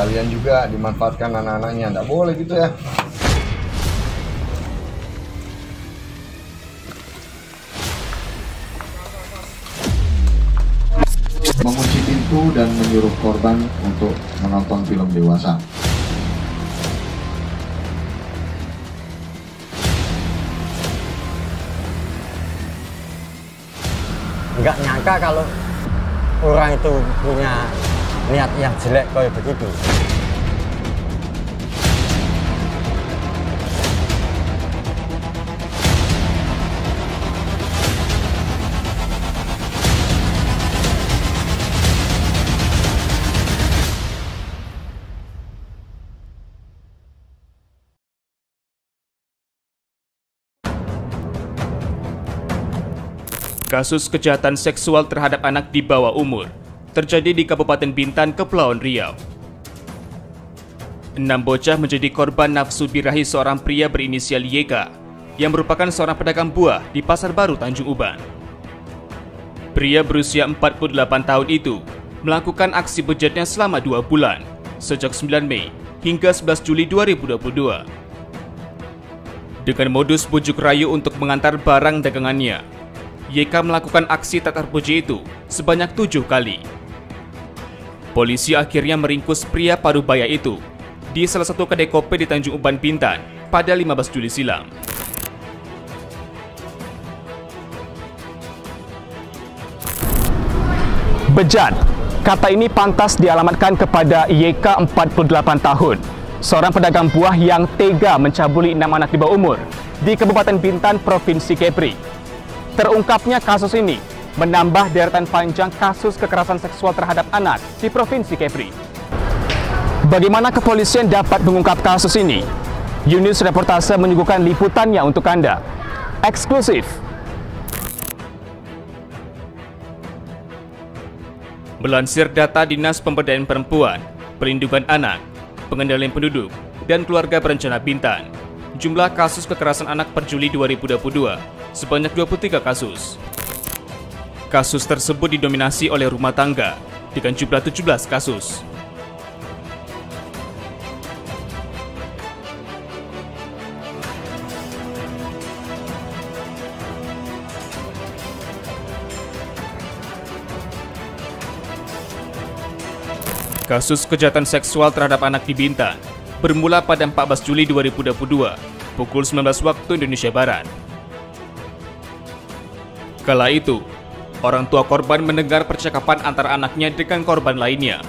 tapi sekalian juga dimanfaatkan anak-anaknya. Nggak boleh gitu ya. Mengunci pintu dan menyuruh korban untuk menonton film dewasa. Nggak nyangka kalau orang itu punya niat yang jelek kayak begitu. Kasus kejahatan seksual terhadap anak di bawah umur terjadi di Kabupaten Bintan, Kepulauan Riau. Enam bocah menjadi korban nafsu birahi seorang pria berinisial YK yang merupakan seorang pedagang buah di Pasar Baru Tanjung Uban. Pria berusia 48 tahun itu melakukan aksi bejatnya selama dua bulan, sejak 9 Mei hingga 11 Juli 2022. Dengan modus bujuk rayu untuk mengantar barang dagangannya, YK melakukan aksi tak terpuji itu sebanyak tujuh kali. Polisi akhirnya meringkus pria parubaya itu di salah satu kedai kopi di Tanjung Uban, Bintan pada 15 Juli silam. Bejat. Kata ini pantas dialamatkan kepada YK 48 tahun, seorang pedagang buah yang tega mencabuli enam anak di bawah umur di Kabupaten Bintan, Provinsi Kepri. Terungkapnya kasus ini menambah deretan panjang kasus kekerasan seksual terhadap anak di Provinsi Kepri. Bagaimana kepolisian dapat mengungkap kasus ini? Yunus Reportase menyuguhkan liputannya untuk Anda. Eksklusif. Melansir data Dinas Pemberdayaan Perempuan, Perlindungan Anak, Pengendalian Penduduk, dan Keluarga Berencana Bintan, jumlah kasus kekerasan anak per Juli 2022 sebanyak 23 kasus. Kasus tersebut didominasi oleh rumah tangga dengan jumlah 17 kasus. Kasus kejahatan seksual terhadap anak di Bintan bermula pada 14 Juli 2022 pukul 19 waktu Indonesia Barat. Kala itu, orang tua korban mendengar percakapan antara anaknya dengan korban lainnya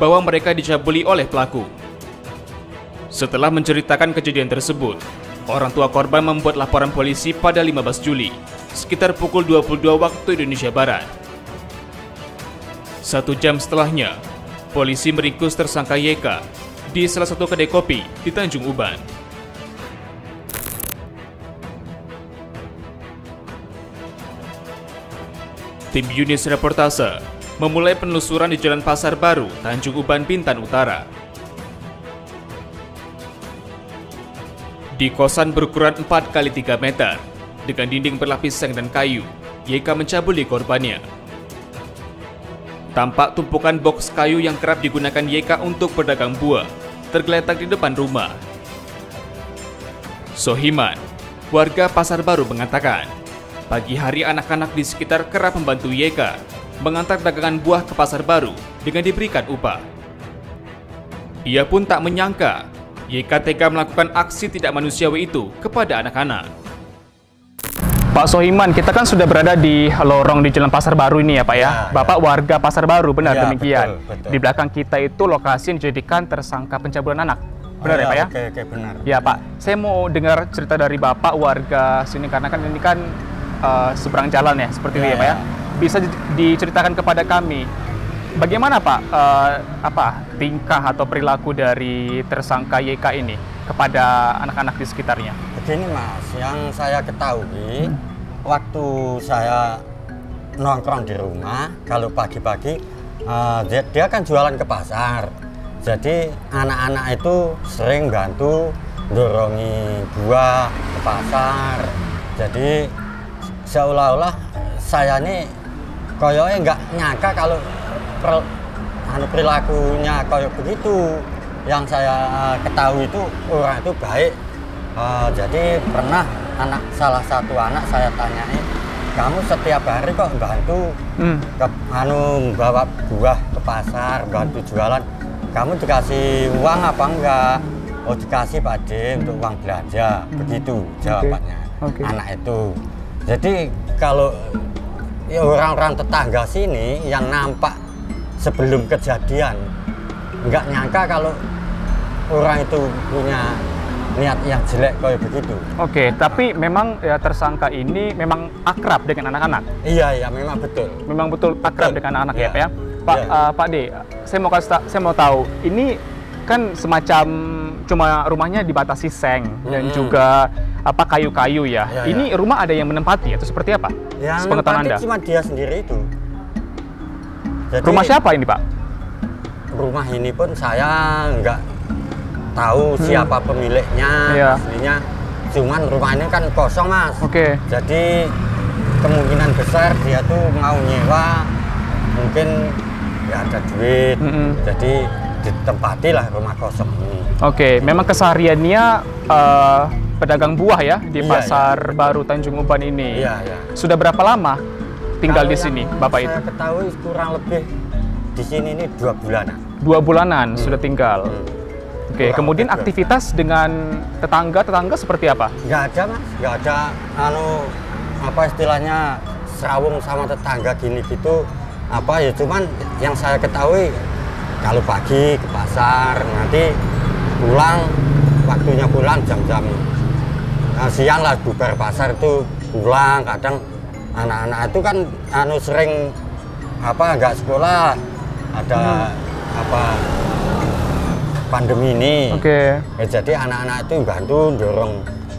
bahwa mereka dicabuli oleh pelaku. Setelah menceritakan kejadian tersebut, orang tua korban membuat laporan polisi pada 15 Juli, sekitar pukul 22 waktu Indonesia Barat. Satu jam setelahnya, polisi meringkus tersangka YK di salah satu kedai kopi di Tanjung Uban. Tim Yunis Reportase memulai penelusuran di Jalan Pasar Baru, Tanjung Uban, Bintan Utara. Di kosan berukuran 4 kali 3 meter, dengan dinding berlapis seng dan kayu, YK mencabuli korbannya. Tampak tumpukan box kayu yang kerap digunakan YK untuk berdagang buah, tergeletak di depan rumah. Sohiman, warga Pasar Baru mengatakan, pagi hari anak-anak di sekitar kerap membantu YK mengantar dagangan buah ke Pasar Baru dengan diberikan upah. Ia pun tak menyangka YK tega melakukan aksi tidak manusiawi itu kepada anak-anak. Pak Sohiman, kita kan sudah berada di lorong di Jalan Pasar Baru ini ya Pak ya. Ya, Bapak warga Pasar Baru, benar Ya, demikian. betul, betul. Di belakang kita itu lokasi yang dijadikan tersangka pencabulan anak. Benar ya Pak ya? Oke, oke, benar. Ya Pak, saya mau dengar cerita dari Bapak warga sini karena kan ini kan eh, seberang jalan ya, seperti itu Ya, Pak ya. ya. Bisa di- diceritakan kepada kami bagaimana Pak eh, apa tingkah atau perilaku dari tersangka YK ini kepada anak-anak di sekitarnya? Begini Mas, yang saya ketahui waktu saya nongkrong di rumah, kalau pagi-pagi eh, dia, dia kan jualan ke pasar. Jadi anak-anak itu sering bantu dorongi buah ke pasar. Jadi seolah-olah saya ini koyoke nggak nyangka kalau per- anu perilakunya kayak begitu. Yang saya eh, ketahui itu orang itu baik. Eh, jadi pernah anak salah satu anak saya tanyain, kamu setiap hari kok bantu Hmm. ke anu bawa buah ke pasar, bantu jualan. Kamu dikasih uang apa enggak? Oh dikasih Pak untuk uang belanja. Begitu jawabannya Oke. anak itu. Jadi kalau ya orang-orang tetangga sini yang nampak sebelum kejadian nggak nyangka kalau orang itu punya niat yang jelek kayak begitu. Oke, tapi memang ya tersangka ini memang akrab dengan anak-anak. Iya iya memang betul. Memang betul akrab Betul. dengan anak-anak Iya. ya, Pak ya. Pak Iya. eh, Pak D, saya mau kasih saya mau tahu, ini kan semacam cuma rumahnya dibatasi seng dan juga apa kayu-kayu ya. Iya, ini rumah ada yang menempati atau seperti apa? Yang Sepengetahuan nempati Anda. cuma dia sendiri itu. Jadi, Rumah siapa ini, Pak? Rumah ini pun saya nggak tahu siapa pemiliknya Hmm. Iya. aslinya. Cuman rumah ini kan kosong mas. Oke. Jadi kemungkinan besar dia tuh mau nyewa mungkin ya ada duit. Mm-mm. Jadi ditempati lah rumah kosong ini. Oke, memang kesehariannya eh, pedagang buah ya di Iya, Pasar Baru Tanjung Uban ini. Iya ya. Sudah berapa lama tinggal Kalau di sini, yang Bapak saya itu? ketahui kurang lebih di sini ini dua bulanan. Dua bulanan sudah tinggal. Hmm. Oke, Kurang kemudian dua. aktivitas dengan tetangga-tetangga seperti apa? nggak ada mas nggak ada anu apa istilahnya serawung sama tetangga gini gitu apa ya cuman yang saya ketahui kalau pagi ke pasar nanti pulang waktunya pulang jam-jam nah, siang lah bubar pasar itu pulang kadang anak-anak itu kan anu sering apa nggak sekolah ada apa pandemi ini Oke. Ya, jadi anak-anak itu bantu dorong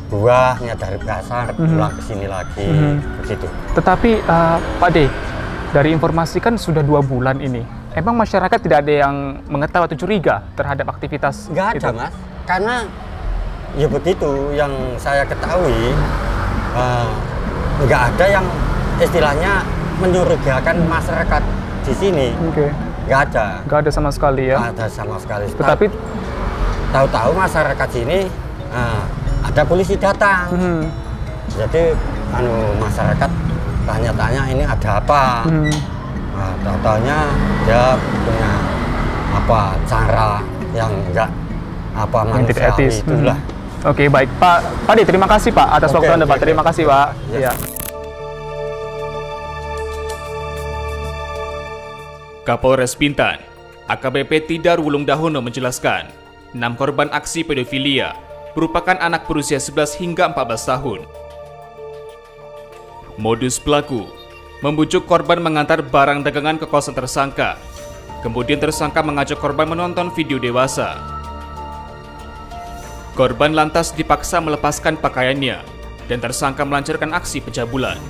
buahnya dari pasar pulang ke sini lagi Mhm. begitu. Tetapi eh, Pak D, dari informasi kan sudah dua bulan ini. Emang masyarakat tidak ada yang mengetahui atau curiga terhadap aktivitas Nggak ada itu? mas, karena ya begitu yang saya ketahui eh, nggak ada yang istilahnya mencurigakan masyarakat di sini Oke. nggak ada, Nggak ada sama sekali ya. nggak ada sama sekali. Tetapi tahu-tahu masyarakat sini eh, ada polisi datang, hmm, jadi anu masyarakat tanya-tanya ini ada apa. hmm, Nah, tahu-taunya dia punya apa cara yang enggak apa manusiawi etis. itulah. Hmm. Oke, baik Pak. Pak D, terima kasih Pak atas Oke, waktu Anda Pak. Terima oke. kasih Pak. Ya. Ya. Kapolres Bintan, AKBP Tidar Wulung Dahono menjelaskan, enam korban aksi pedofilia merupakan anak berusia 11 hingga 14 tahun. Modus pelaku membujuk korban mengantar barang dagangan ke kosan tersangka. Kemudian tersangka mengajak korban menonton video dewasa. Korban lantas dipaksa melepaskan pakaiannya dan tersangka melancarkan aksi pencabulan.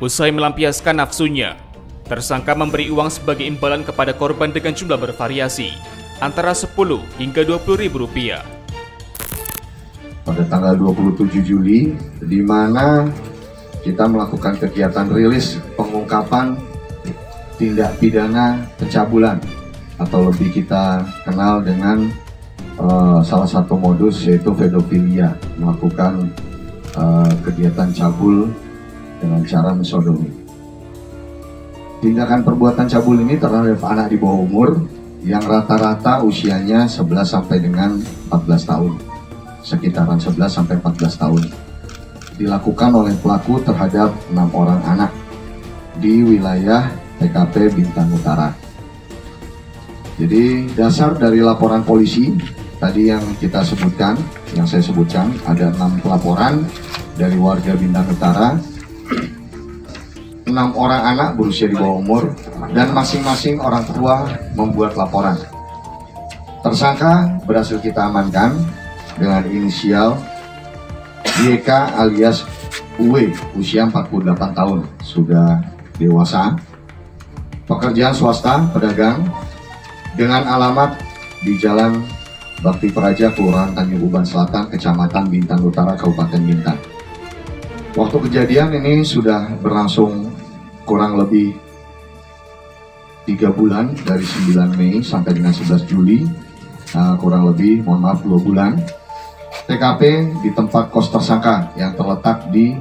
Usai melampiaskan nafsunya, tersangka memberi uang sebagai imbalan kepada korban dengan jumlah bervariasi, antara 10 hingga 20 ribu rupiah. pada tanggal 27 Juli di mana kita melakukan kegiatan rilis pengungkapan tindak pidana pencabulan atau lebih kita kenal dengan eh, salah satu modus yaitu pedofilia melakukan eh, kegiatan cabul dengan cara mensodomi. Tindakan perbuatan cabul ini terhadap anak di bawah umur yang rata-rata usianya 11 sampai dengan 14 tahun sekitaran 11 sampai 14 tahun dilakukan oleh pelaku terhadap enam orang anak di wilayah TKP Bintang Utara. Jadi dasar dari laporan polisi tadi yang kita sebutkan, yang saya sebutkan ada enam pelaporan dari warga Bintang Utara, enam orang anak berusia di bawah umur dan masing-masing orang tua membuat laporan. Tersangka berhasil kita amankan dengan inisial YK alias UW usia 48 tahun. Sudah dewasa. Pekerjaan swasta pedagang dengan alamat di Jalan Bakti Praja Kelurahan Tanjung Uban Selatan Kecamatan Bintang Utara Kabupaten Bintan. Waktu kejadian ini sudah berlangsung kurang lebih tiga bulan dari 9 Mei sampai dengan 11 Juli. Uh, kurang lebih mohon maaf dua bulan TKP di tempat kos tersangka yang terletak di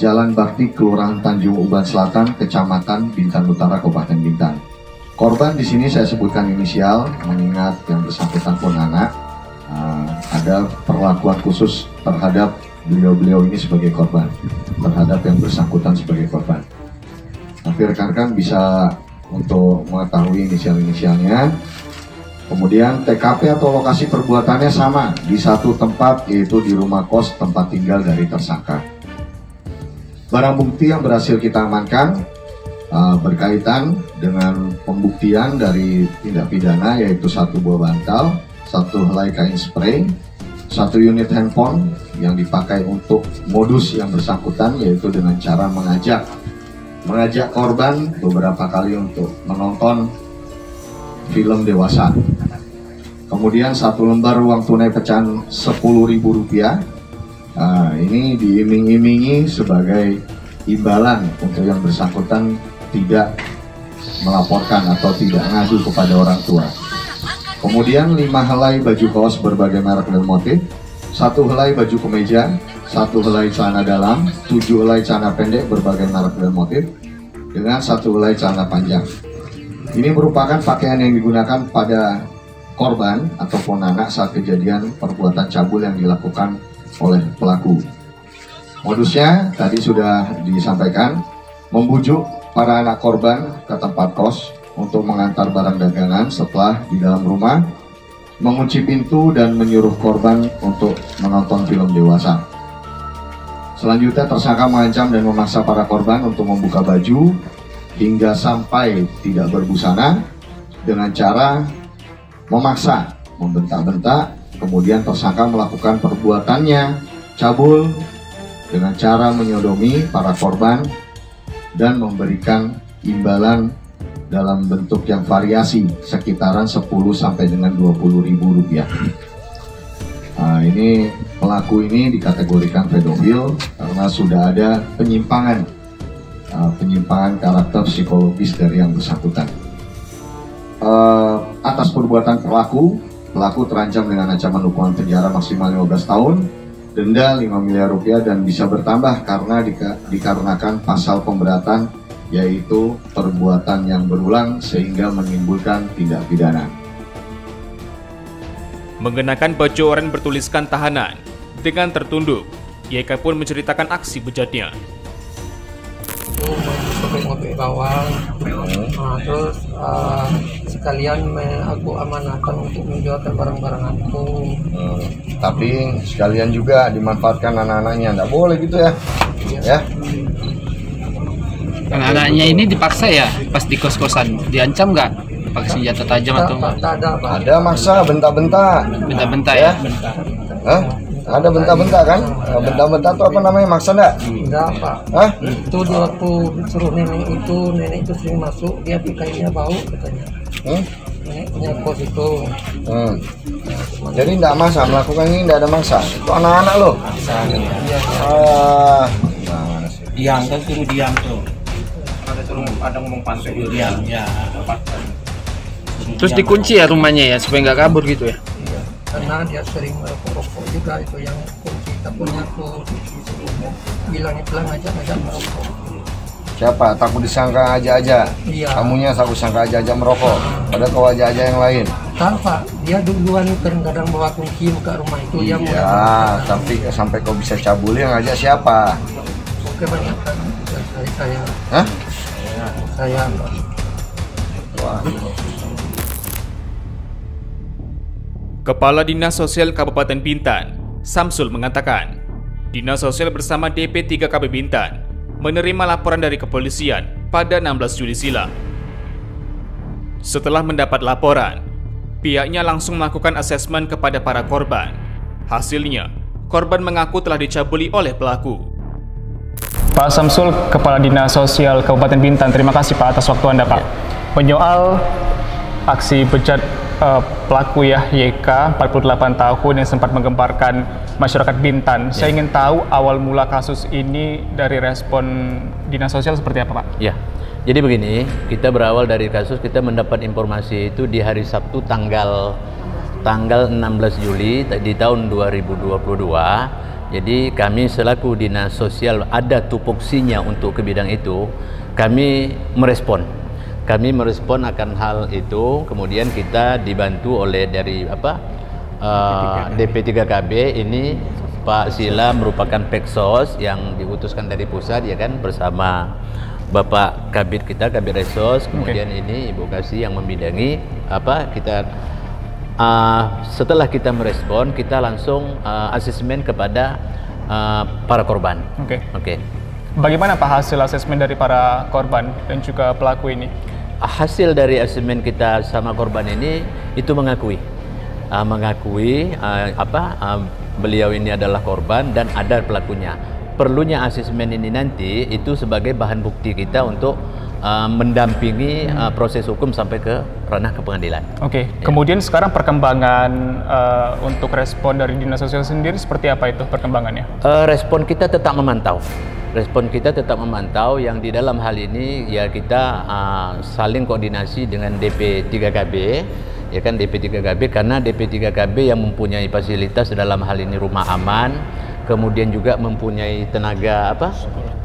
Jalan Bakti Kelurahan Tanjung Uban Selatan Kecamatan Bintan Utara Kabupaten Bintan. Korban di sini saya sebutkan inisial mengingat yang bersangkutan pun anak. Uh, ada perlakuan khusus terhadap beliau-beliau ini sebagai korban terhadap yang bersangkutan sebagai korban. Tapi rekan-rekan bisa untuk mengetahui inisial-inisialnya. Kemudian TKP atau lokasi perbuatannya sama di satu tempat yaitu di rumah kos tempat tinggal dari tersangka. Barang bukti yang berhasil kita amankan uh, berkaitan dengan pembuktian dari tindak pidana yaitu satu buah bantal, satu helai kain spray, satu unit handphone yang dipakai untuk modus yang bersangkutan yaitu dengan cara mengajak mengajak korban beberapa kali untuk menonton film dewasa. Kemudian satu lembar uang tunai pecahan Rp10.000. Nah, ini diiming-imingi sebagai imbalan untuk yang bersangkutan tidak melaporkan atau tidak ngadu kepada orang tua. Kemudian lima helai baju kaos berbagai merek dan motif, satu helai baju kemeja, satu helai celana dalam, tujuh helai celana pendek berbagai merek dan motif, dengan satu helai celana panjang. Ini merupakan pakaian yang digunakan pada korban ataupun anak saat kejadian perbuatan cabul yang dilakukan oleh pelaku. Modusnya tadi sudah disampaikan, membujuk para anak korban ke tempat kos untuk mengantar barang dagangan setelah di dalam rumah, mengunci pintu dan menyuruh korban untuk menonton film dewasa. Selanjutnya tersangka mengancam dan memaksa para korban untuk membuka baju hingga sampai tidak berbusana dengan cara memaksa, membentak-bentak, kemudian tersangka melakukan perbuatannya cabul dengan cara menyodomi para korban dan memberikan imbalan dalam bentuk yang variasi sekitaran 10 sampai dengan 20 ribu rupiah. Nah, ini pelaku ini dikategorikan pedofil karena sudah ada penyimpangan uh, penyimpangan karakter psikologis dari yang bersangkutan. Uh, atas perbuatan pelaku, pelaku terancam dengan ancaman hukuman penjara maksimal 15 tahun, denda 5 miliar rupiah dan bisa bertambah karena dika dikarenakan pasal pemberatan yaitu perbuatan yang berulang sehingga menimbulkan tindak pidana mengenakan baju oranye bertuliskan tahanan. Dengan tertunduk, YK pun menceritakan aksi bejatnya. Ngobek bawang, nah, terus uh, sekalian aku amanahkan untuk menjualkan barang-barang aku. Hmm, tapi sekalian juga dimanfaatkan anak-anaknya, nggak boleh gitu ya? Ya. Anak-anaknya ini dipaksa ya pas di kos-kosan, diancam nggak? pakai senjata tajam atau enggak? ada. Ada masa bentak-bentak. Bentak-bentak ya? Hah? Ada bentak-bentak kan? Nah, Bentak-bentak itu apa namanya? Maksa enggak? Enggak, Pak. Hah? Itu di waktu suruh nenek itu, nenek itu sering masuk, dia kayaknya bau katanya. Hmm? Nenek punya kos itu. Hmm. Jadi enggak masa melakukan ini enggak ada masa. Itu anak-anak loh. Iya, Ah, gimana sih? diam kan suruh diam tuh ada suruh ada ngomong pantai diam ya Terus dikunci ya rumahnya ya supaya nggak kabur gitu ya? Karena dia sering merokok-rokok juga itu yang kunci takutnya aku bilangnya pelan aja ngajak merokok. Siapa? Takut disangka aja-aja. Iya. Kamunya takut sangka aja-aja merokok. Padahal kau aja-aja yang lain. Tahu Pak, dia duluan kadang-kadang bawa kunci ke rumah itu dia mulai Ya, tapi sampai kau bisa cabul yang ngajak siapa? kebanyakan dari saya Hah? saya Wah. Kepala Dinas Sosial Kabupaten Bintan, Samsul mengatakan, Dinas Sosial bersama DP 3 KB Bintan menerima laporan dari kepolisian pada 16 Juli silam. Setelah mendapat laporan, pihaknya langsung melakukan asesmen kepada para korban. Hasilnya, korban mengaku telah dicabuli oleh pelaku. Pak Samsul, Kepala Dinas Sosial Kabupaten Bintan, terima kasih Pak atas waktu Anda Pak. Menyoal aksi bejat eh, pelaku ya YK 48 tahun yang sempat menggemparkan masyarakat Bintan. Saya ingin tahu awal mula kasus ini dari respon Dinas Sosial seperti apa Pak? Ya, Jadi begini, kita berawal dari kasus kita mendapat informasi itu di hari Sabtu tanggal tanggal 16 Juli di tahun 2022. Jadi kami selaku dinas sosial ada tupoksinya untuk ke bidang itu, kami merespon. Kami merespon akan hal itu, kemudian kita dibantu oleh dari apa uh, DP3KB ini Pak Sila merupakan peksos yang diutuskan dari pusat ya kan bersama Bapak Kabit kita Kabit Resos kemudian okay. ini Ibu Kasih yang membidangi apa kita uh, setelah kita merespon kita langsung uh, asesmen kepada uh, para korban. Oke. Okay. Oke. Okay. Bagaimana Pak hasil asesmen dari para korban dan juga pelaku ini? Hasil dari asesmen kita sama korban ini itu mengakui. Uh, mengakui uh, apa uh, beliau ini adalah korban dan ada pelakunya. Perlunya asesmen ini nanti itu sebagai bahan bukti kita untuk uh, mendampingi uh, proses hukum sampai ke ranah ke pengadilan. Oke. Okay. Ya. Kemudian sekarang perkembangan uh, untuk respon dari dinas sosial sendiri seperti apa itu perkembangannya? Uh, respon kita tetap memantau. Respon kita tetap memantau yang di dalam hal ini ya kita uh, saling koordinasi dengan DP 3KB ya kan DP 3KB karena DP 3KB yang mempunyai fasilitas dalam hal ini rumah aman kemudian juga mempunyai tenaga apa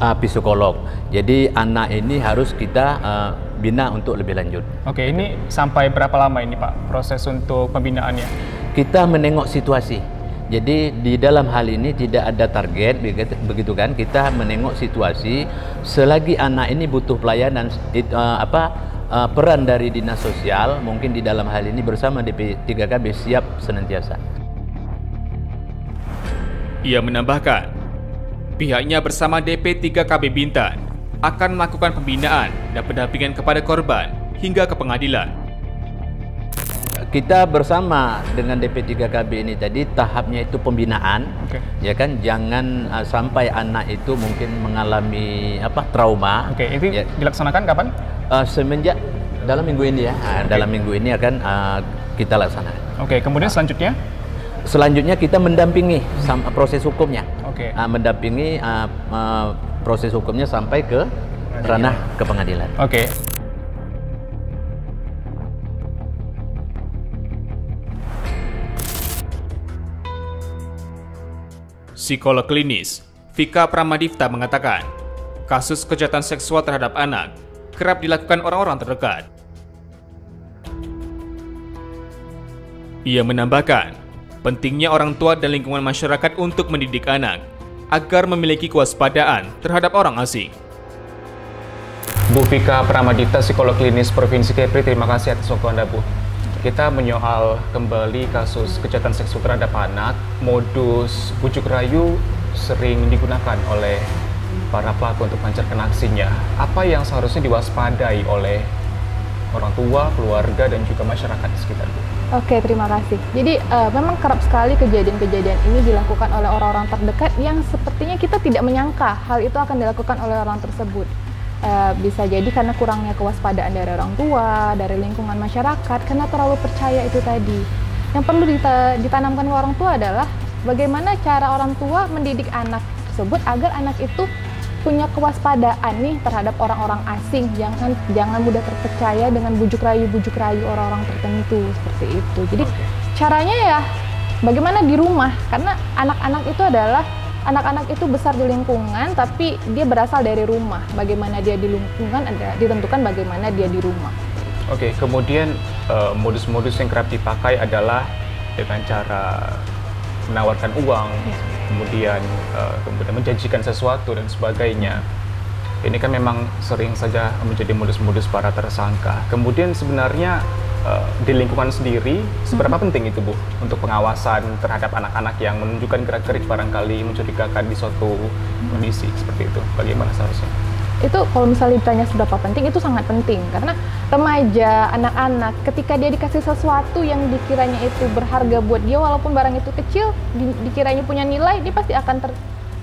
uh, psikolog. Jadi anak ini harus kita uh, bina untuk lebih lanjut. Oke, ini sampai berapa lama ini Pak proses untuk pembinaannya? Kita menengok situasi. Jadi di dalam hal ini tidak ada target begitu kan? Kita menengok situasi selagi anak ini butuh pelayanan uh, apa uh, peran dari dinas sosial mungkin di dalam hal ini bersama DP 3KB siap senantiasa. Ia menambahkan, pihaknya bersama DP3KB Bintan akan melakukan pembinaan dan pendampingan kepada korban hingga ke pengadilan. Kita bersama dengan DP3KB ini tadi tahapnya itu pembinaan, okay. ya kan jangan uh, sampai anak itu mungkin mengalami apa trauma. Oke, okay, itu ya. dilaksanakan kapan? Uh, semenjak dalam minggu ini ya, okay. dalam minggu ini akan uh, kita laksanakan. Oke, okay, kemudian selanjutnya? Selanjutnya kita mendampingi sama proses hukumnya. Oke. Okay. Uh, mendampingi uh, uh, proses hukumnya sampai ke ranah ke pengadilan. Oke. Okay. Psikolog klinis Vika Pramadifta mengatakan, kasus kejahatan seksual terhadap anak kerap dilakukan orang-orang terdekat. Ia menambahkan, pentingnya orang tua dan lingkungan masyarakat untuk mendidik anak agar memiliki kewaspadaan terhadap orang asing. Bu Vika Pramadita, psikolog klinis Provinsi Kepri, terima kasih atas waktu Anda, Bu. Kita menyoal kembali kasus kejahatan seksual terhadap anak, modus bujuk rayu sering digunakan oleh para pelaku untuk melancarkan aksinya. Apa yang seharusnya diwaspadai oleh orang tua, keluarga, dan juga masyarakat di sekitar, Bu? Oke, terima kasih. Jadi uh, memang kerap sekali kejadian-kejadian ini dilakukan oleh orang-orang terdekat yang sepertinya kita tidak menyangka hal itu akan dilakukan oleh orang tersebut. Uh, bisa jadi karena kurangnya kewaspadaan dari orang tua, dari lingkungan masyarakat, karena terlalu percaya itu tadi. Yang perlu ditanamkan ke orang tua adalah bagaimana cara orang tua mendidik anak tersebut agar anak itu punya kewaspadaan nih terhadap orang-orang asing. Jangan jangan mudah terpercaya dengan bujuk rayu bujuk rayu orang-orang tertentu seperti itu. Jadi caranya ya bagaimana di rumah? Karena anak-anak itu adalah anak-anak itu besar di lingkungan tapi dia berasal dari rumah. Bagaimana dia di lingkungan ada ditentukan bagaimana dia di rumah. Oke kemudian eh, modus-modus uh, yang kerap dipakai adalah dengan cara menawarkan uang, ya. Kemudian uh, kemudian menjanjikan sesuatu dan sebagainya. Ini kan memang sering saja menjadi modus-modus para tersangka. Kemudian sebenarnya uh, di lingkungan sendiri seberapa hmm. penting itu Bu untuk pengawasan terhadap anak-anak yang menunjukkan gerak-gerik barangkali mencurigakan di suatu kondisi seperti itu. Bagaimana seharusnya? Itu kalau misalnya ditanya seberapa penting itu sangat penting. Karena remaja anak-anak ketika dia dikasih sesuatu yang dikiranya itu berharga buat dia walaupun barang itu kecil di, dikiranya punya nilai dia pasti akan ter,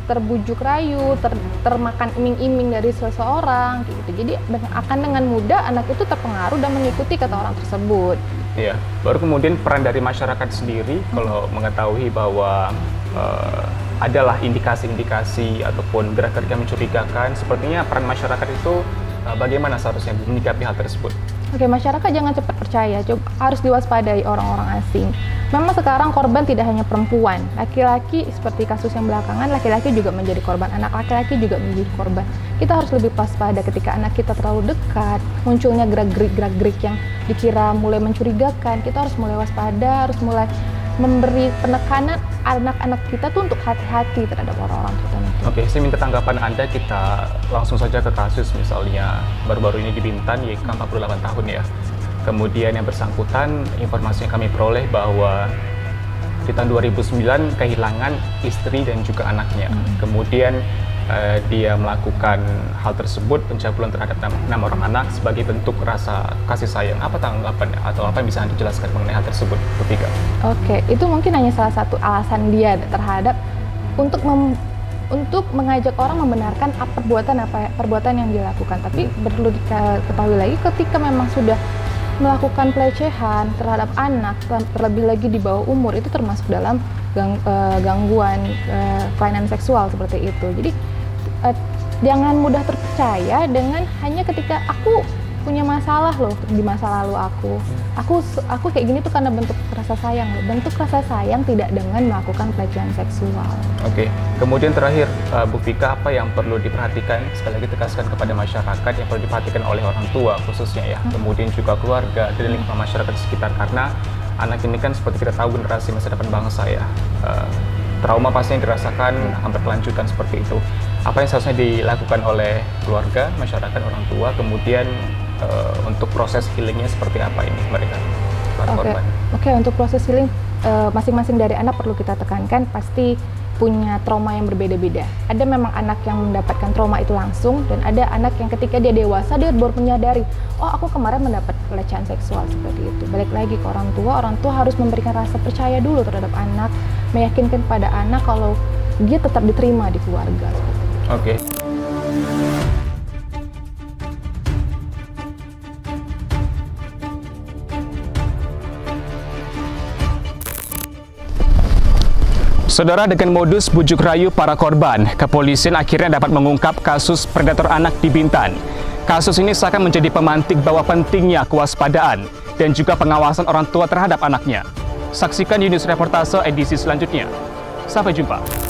terbujuk rayu ter, termakan iming-iming dari seseorang gitu. Jadi akan dengan mudah anak itu terpengaruh dan mengikuti kata orang tersebut. Iya, baru kemudian peran dari masyarakat sendiri hmm. kalau mengetahui bahwa uh, adalah indikasi-indikasi ataupun gerak-gerik yang mencurigakan, sepertinya peran masyarakat itu uh, bagaimana seharusnya menyikapi hal tersebut? Oke, masyarakat jangan cepat percaya, coba harus diwaspadai orang-orang asing. Memang sekarang korban tidak hanya perempuan, laki-laki seperti kasus yang belakangan, laki-laki juga menjadi korban, anak laki-laki juga menjadi korban. Kita harus lebih waspada ketika anak kita terlalu dekat, munculnya gerak-gerik gerak-gerik yang dikira mulai mencurigakan, kita harus mulai waspada, harus mulai memberi penekanan anak-anak kita tuh untuk hati-hati terhadap orang-orang tertentu. Oke, saya minta tanggapan Anda kita langsung saja ke kasus misalnya baru-baru ini di Bintan YK 48 tahun ya. Kemudian yang bersangkutan informasi yang kami peroleh bahwa di tahun 2009 kehilangan istri dan juga anaknya. Hmm. Kemudian uh, dia melakukan hal tersebut pencabulan terhadap enam orang anak sebagai bentuk rasa kasih sayang. Apa tanggapannya atau apa yang bisa Anda jelaskan mengenai hal tersebut, Ketiga? Oke, itu mungkin hanya salah satu alasan dia terhadap untuk mem untuk mengajak orang membenarkan apa perbuatan apa perbuatan yang dilakukan. Tapi hmm. perlu diketahui lagi ketika memang sudah melakukan pelecehan terhadap anak terlebih lagi di bawah umur itu termasuk dalam gang, uh, gangguan uh, kelainan seksual seperti itu. Jadi uh, jangan mudah terpercaya dengan hanya ketika aku punya masalah loh di masa lalu aku. Aku aku kayak gini tuh karena bentuk rasa sayang loh. Bentuk rasa sayang tidak dengan melakukan pelecehan seksual. Oke. Okay. Kemudian terakhir uh, Bu Fika apa yang perlu diperhatikan sekali lagi tegaskan kepada masyarakat yang perlu diperhatikan oleh orang tua khususnya ya. Hmm. Kemudian juga keluarga dan lingkungan masyarakat di sekitar karena anak ini kan seperti kita tahu generasi masa depan bangsa ya. Uh, trauma pasti yang dirasakan hampir kelanjutan seperti itu. Apa yang seharusnya dilakukan oleh keluarga, masyarakat, orang tua, kemudian uh, untuk proses healingnya seperti apa ini mereka para okay. korban? Oke, okay, untuk proses healing eh, masing-masing uh, dari anak perlu kita tekankan pasti punya trauma yang berbeda-beda. Ada memang anak yang mendapatkan trauma itu langsung dan ada anak yang ketika dia dewasa dia baru menyadari, oh aku kemarin mendapat pelecehan seksual seperti itu. Balik lagi ke orang tua, orang tua harus memberikan rasa percaya dulu terhadap anak, meyakinkan pada anak kalau dia tetap diterima di keluarga. Oke. Okay. Saudara dengan modus bujuk rayu para korban, kepolisian akhirnya dapat mengungkap kasus predator anak di Bintan. Kasus ini seakan menjadi pemantik bahwa pentingnya kewaspadaan dan juga pengawasan orang tua terhadap anaknya. Saksikan Yunus Reportase edisi selanjutnya. Sampai jumpa.